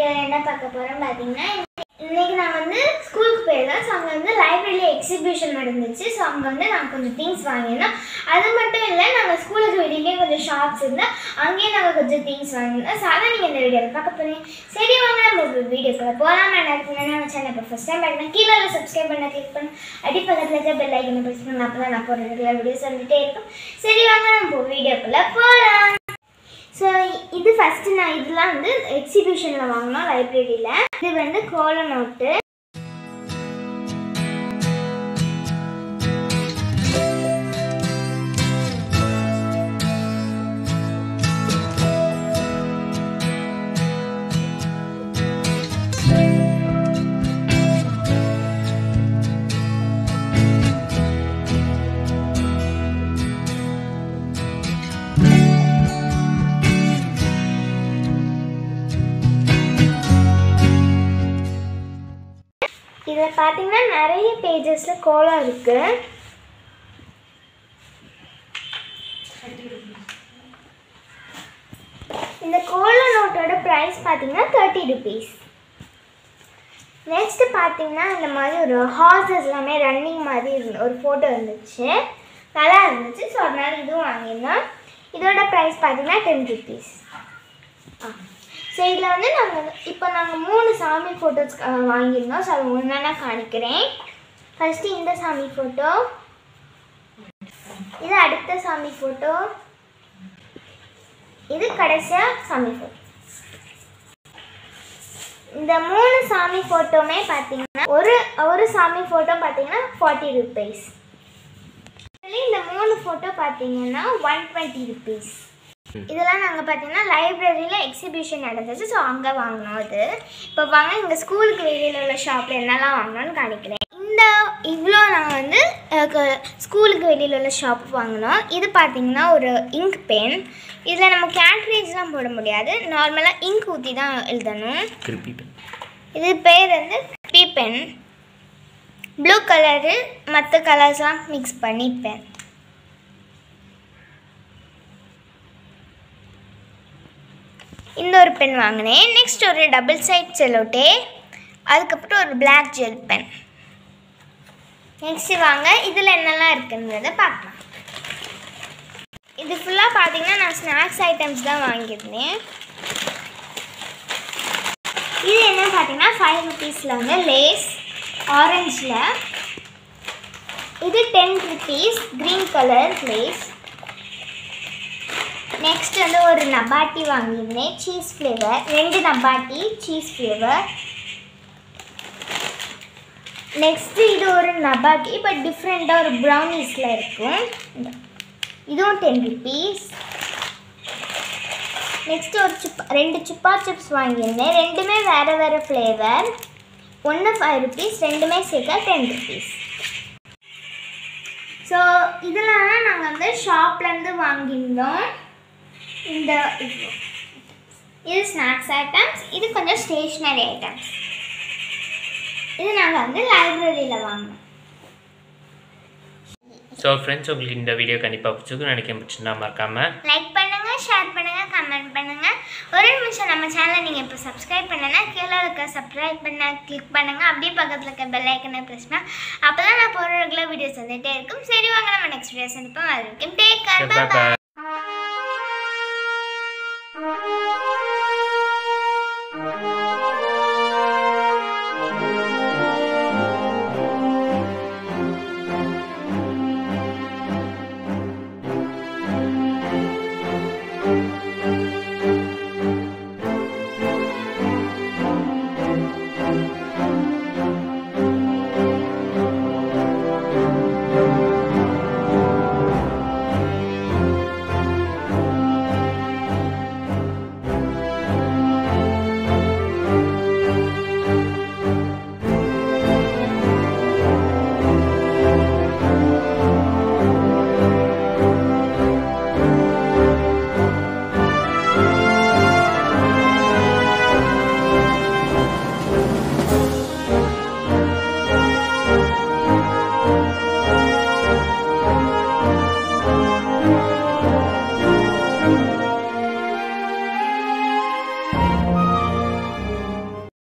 என்ன பார்க்க போகிறேன் பார்த்தீங்கன்னா இன்றைக்கி நான் வந்து ஸ்கூலுக்கு போயிருந்தேன். ஸோ அங்கே வந்து லைப்ரரியில் எக்ஸிபிஷன் நடந்துச்சு. ஸோ அங்கே வந்து நான் கொஞ்சம் திங்ஸ் வாங்கியிருந்தோம். அது மட்டும் இல்லை நாங்கள் ஸ்கூலுக்கு வெளியிலேயே கொஞ்சம் ஷாப்ஸ் இருந்தால் அங்கேயும் நாங்கள் கொஞ்சம் திங்ஸ் வாங்கியிருந்தோம். ஸோ அதான் நீங்கள் இந்த வீடியோவில் பார்க்க போகிறீங்க சரி வாங்க நம்ம வீடியோக்குள்ளே போகலாம். நான் அதுக்கு முன்னாடி நம்ம சேனல் இப்போ ஃபஸ்ட் டைம் பார்க்கணும். கீழே சப்ஸ்கிரைப் பண்ண கிளிக் பண்ணி. அடி பக்கத்தில் இருக்க பெல் ஐக்கனை ப்ரெஸ் பண்ணி. அப்போ தான் நான் போகிற ரெகுலர் வீடியோஸ் வந்துகிட்டே இருக்கும். சரி வாங்க நம்ம வீடியோக்குள்ளே ஃபஸ்ட்டு நான் இதெல்லாம் வந்து எக்ஸிபிஷனில் வாங்கினோம் லைப்ரரியில் இது வந்து கோல நோட்டு இதில் பார்த்தீங்கன்னா நிறைய பேஜஸில் கோலம் இருக்குது இந்த கோல நோட்டோட ப்ரைஸ் பார்த்தீங்கன்னா தேர்ட்டி ருபீஸ் நெக்ஸ்ட்டு பார்த்தீங்கன்னா இந்த மாதிரி ஒரு ஹார்சஸ் எல்லாமே ரன்னிங் மாதிரி இருந்து ஒரு ஃபோட்டோ இருந்துச்சு. நல்லா இருந்துச்சு. ஸோ அதனால இதுவும் வாங்கியிருந்தோம் இதோட ப்ரைஸ் பார்த்தீங்கன்னா டென் ருபீஸ் ஆ. ஸோ இதில் வந்து நாங்கள் இப்போ நாங்கள் மூணு சாமி ஃபோட்டோஸ் வாங்கியிருந்தோம். ஸோ அதை ஒன்றா காணிக்கிறேன் ஃபஸ்ட்டு இந்த சாமி ஃபோட்டோ இது அடுத்த சாமி ஃபோட்டோ இது கடைசியாக சாமி ஃபோட்டோ இந்த மூணு சாமி ஃபோட்டோமே பார்த்தீங்கன்னா ஒரு ஒரு சாமி ஃபோட்டோ பார்த்தீங்கன்னா ஃபார்ட்டி ருபீஸ் இந்த மூணு ஃபோட்டோ பார்த்தீங்கன்னா ஒன் டுவெண்ட்டி ருபீஸ் இதெல்லாம் நாங்கள் பார்த்தீங்கன்னா லைப்ரரியில் எக்ஸிபிஷன் நடந்துச்சு. ஸோ அங்கே வாங்கினோம் அது. இப்போ வாங்க எங்கள் ஸ்கூலுக்கு வெளியில் உள்ள ஷாப்பில் என்னெல்லாம் வாங்கினோன்னு காணிக்கிறேன் இந்த இவ்வளோ நாங்கள் வந்து ஸ்கூலுக்கு வெளியில் உள்ள ஷாப் வாங்கினோம். இது பார்த்தீங்கன்னா ஒரு இங்க் பென் இதில் நம்ம கேட்ரேஜ்லாம் போட முடியாது. நார்மலாக இங்க் ஊற்றி தான் எழுதணும். இது பேர் வந்து பி பென் ப்ளூ கலரு மற்ற கலர்ஸ்லாம் மிக்ஸ் பண்ணி பென் இந்த ஒரு பென் வாங்கினேன். நெக்ஸ்ட் ஒரு டபுள் சைட் செலோட்டே அதுக்கப்புறம் ஒரு பிளாக் ஜெல் பென் நெக்ஸ்ட்டு வாங்க இதில் என்னெல்லாம் இருக்குன்றத பார்க்கலாம். இது ஃபுல்லாக பார்த்தீங்கன்னா நான் ஸ்நாக்ஸ் ஐட்டம்ஸ் தான் வாங்கியிருந்தேன். இது என்ன பார்த்தீங்கன்னா ஃபைவ் ருபீஸில் வந்து லேஸ் ஆரஞ்சில் இது ten rupees green colour Lay's next வந்து ஒரு நபாட்டி வாங்கியிருந்தேன். சீஸ் ஃப்ளேவர் ரெண்டு நபாட்டி சீஸ் ஃப்ளேவர் நெக்ஸ்ட்டு இது ஒரு நபாட்டி பட் டிஃப்ரெண்ட்டாக ஒரு ப்ரௌனிஸில் இருக்கும். இதுவும் டென் ருபீஸ் நெக்ஸ்ட் ஒரு சுப்பா ரெண்டு சுப்பா சிப்ஸ் வாங்கியிருந்தேன். ரெண்டுமே வேறு வேறு ஃப்ளேவர் ஒன்று ஃபைவ் ருபீஸ் ரெண்டுமே சேர்க்க டென் ருபீஸ் ஸோ இதெல்லாம் நாங்கள் வந்து ஷாப்லேருந்து வாங்கியிருந்தோம். இந்த இது ஸ்நாக்ஸ் ஐட்டம்ஸ் இது கொஞ்சம் ஸ்டேஷ்னரி ஐட்டம்ஸ் இது நாங்கள் வந்து லைப்ரரியில் வாங்கினோம் ஸோ ஃப்ரெண்ட்ஸ் உங்களுக்கு இந்த வீடியோ கண்டிப்பாக பிடிச்சிருக்கும் நினைக்க பிடிச்சிருந்தா மறக்காம லைக் பண்ணுங்க ஷேர் பண்ணுங்க கமெண்ட் பண்ணுங்க. ஒரு நிமிஷம் நம்ம சேனலை நீங்கள் இப்போ சப்ஸ்கிரைப் பண்ணனா கீழே இருக்க சப்ஸ்கிரைப் பண்ண கிளிக் பண்ணுங்க. அப்படியே பக்கத்தில் இருக்க பெல் ஐக்கனை ப்ரெஸ் பண்ணா அப்போ தான் நான் போகிற ரெகுலர் வீடியோஸ் வந்துட்டே இருக்கும். சரி வாங்க நம்ம நெக்ஸ்ட் வீடியோஸ் சந்திப்போம். அது வரைக்கும் டேக் கேர்